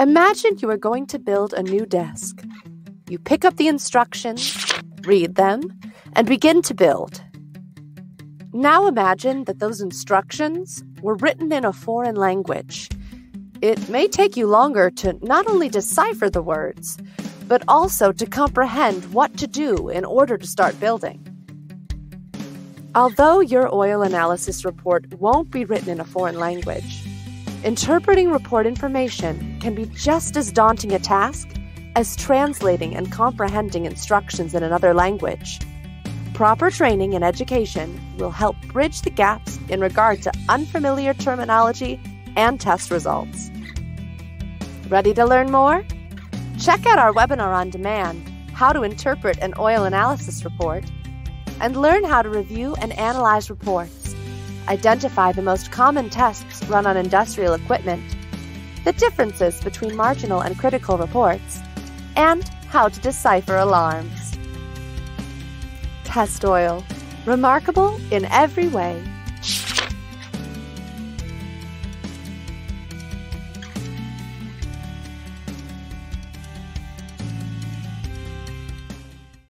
Imagine you are going to build a new desk. You pick up the instructions, read them, and begin to build. Now imagine that those instructions were written in a foreign language. It may take you longer to not only decipher the words, but also to comprehend what to do in order to start building. Although your oil analysis report won't be written in a foreign language, interpreting report information can be just as daunting a task as translating and comprehending instructions in another language. Proper training and education will help bridge the gaps in regard to unfamiliar terminology and test results. Ready to learn more? Check out our webinar on demand, How to Interpret an Oil Analysis Report, and learn how to review and analyze reports, identify the most common tests run on industrial equipment, the differences between marginal and critical reports, and how to decipher alarms. Test Oil. Remarkable in every way.